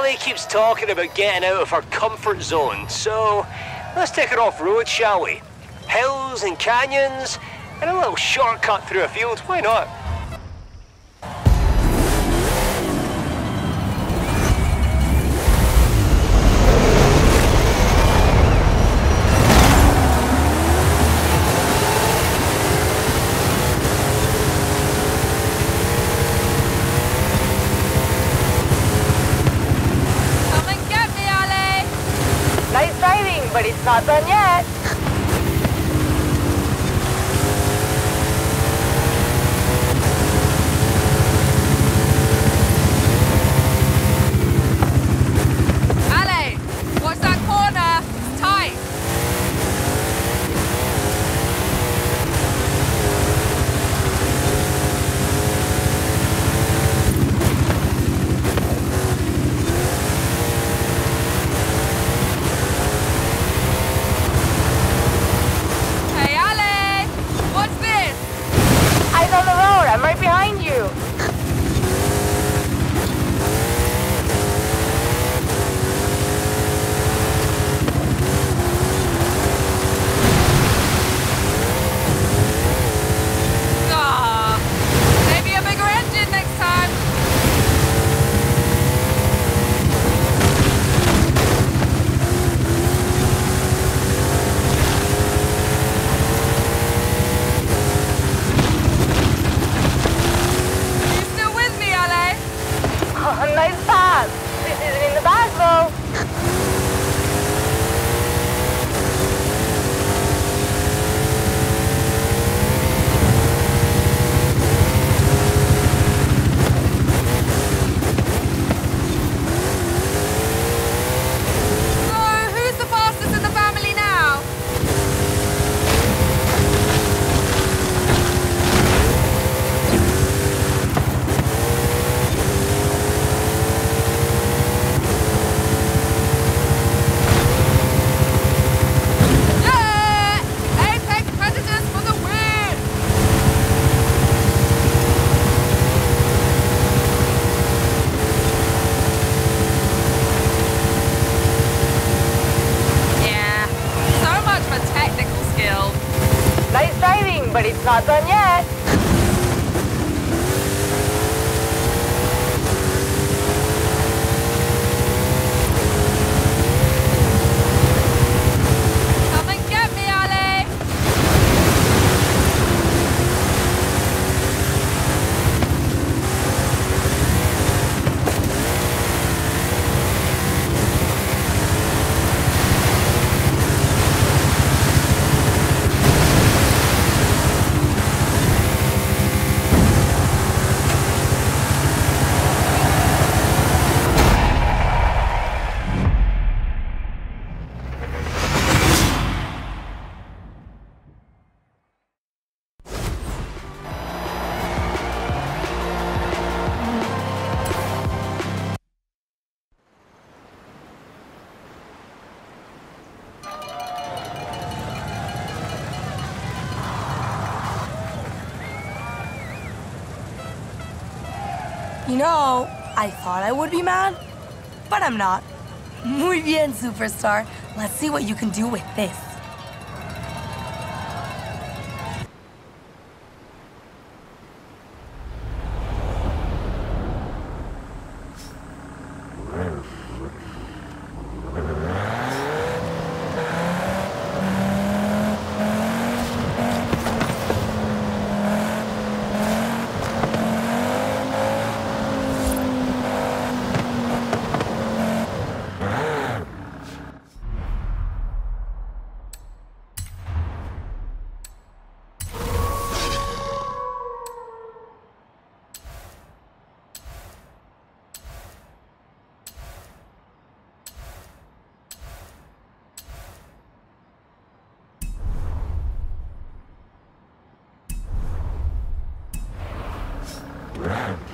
Ali keeps talking about getting out of her comfort zone, so let's take her off-road, shall we? Hills and canyons, and a little shortcut through a field, why not? But it's not done yet. katanya You know, I thought I would be mad, but I'm not. Muy bien, superstar. Let's see what you can do with this. Right.